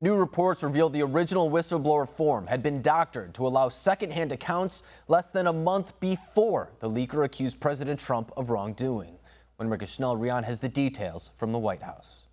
New reports reveal the original whistleblower form had been doctored to allow secondhand accounts less than a month before the leaker accused President Trump of wrongdoing. When Chanel Rion has the details from the White House.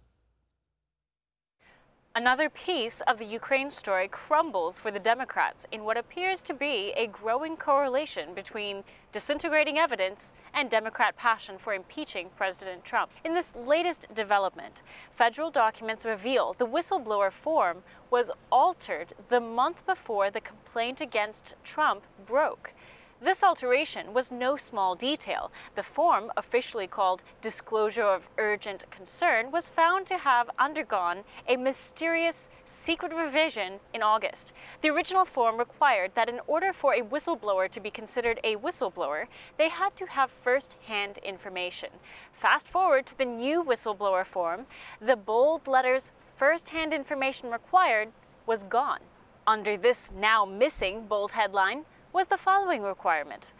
Another piece of the Ukraine story crumbles for the Democrats in what appears to be a growing correlation between disintegrating evidence and Democrat passion for impeaching President Trump. In this latest development, federal documents reveal the whistleblower form was altered the month before the complaint against Trump broke. This alteration was no small detail. The form, officially called Disclosure of Urgent Concern, was found to have undergone a mysterious secret revision in August. The original form required that in order for a whistleblower to be considered a whistleblower, they had to have first-hand information. Fast forward to the new whistleblower form, the bold letters first-hand information required was gone. Under this now missing bold headline, was the following requirement.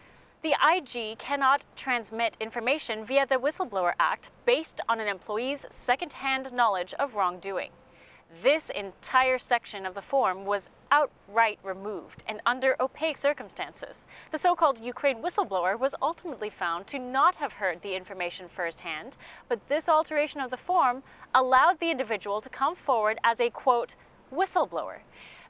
The IG cannot transmit information via the Whistleblower Act based on an employee's second-hand knowledge of wrongdoing. This entire section of the form was outright removed and under opaque circumstances. The so-called Ukraine whistleblower was ultimately found to not have heard the information firsthand, but this alteration of the form allowed the individual to come forward as a, quote, whistleblower.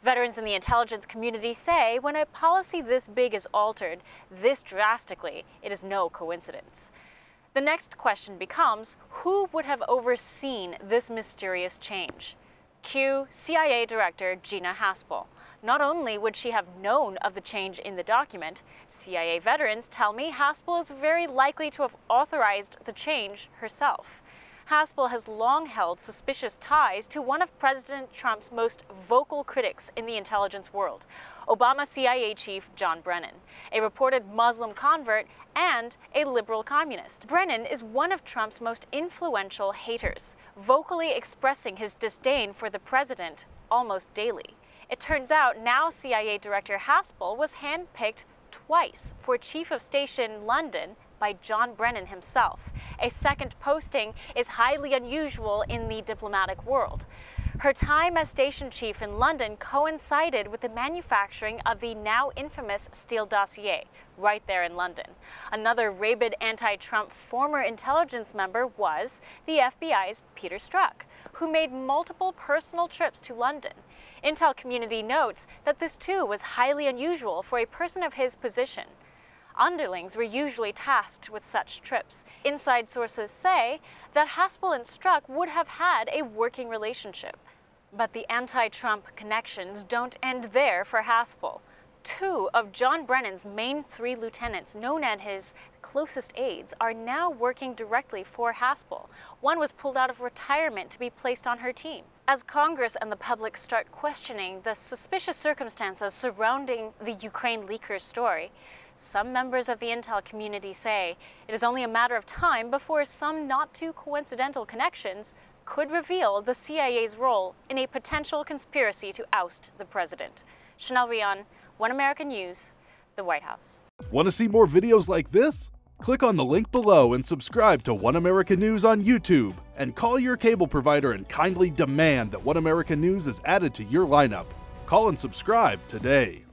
Veterans in the intelligence community say when a policy this big is altered this drastically, it is no coincidence. The next question becomes who would have overseen this mysterious change? Q CIA Director Gina Haspel. Not only would she have known of the change in the document, CIA veterans tell me Haspel is very likely to have authorized the change herself. Haspel has long held suspicious ties to one of President Trump's most vocal critics in the intelligence world, Obama CIA chief John Brennan, a reported Muslim convert and a liberal communist. Brennan is one of Trump's most influential haters, vocally expressing his disdain for the president almost daily. It turns out now CIA Director Haspel was handpicked twice for Chief of Station London by John Brennan himself. A second posting is highly unusual in the diplomatic world. Her time as station chief in London coincided with the manufacturing of the now infamous Steele dossier, right there in London. Another rabid anti-Trump former intelligence member was the FBI's Peter Strzok, who made multiple personal trips to London. Intel community notes that this too was highly unusual for a person of his position. Underlings were usually tasked with such trips. Inside sources say that Haspel and Strzok would have had a working relationship. But the anti-Trump connections don't end there for Haspel. Two of John Brennan's main three lieutenants, known as his closest aides, are now working directly for Haspel. One was pulled out of retirement to be placed on her team. As Congress and the public start questioning the suspicious circumstances surrounding the Ukraine leaker story, some members of the intel community say it is only a matter of time before some not too coincidental connections could reveal the CIA's role in a potential conspiracy to oust the president. Chanel Rion, One America News, the White House. Want to see more videos like this? Click on the link below and subscribe to One America News on YouTube. And call your cable provider and kindly demand that One America News is added to your lineup. Call and subscribe today.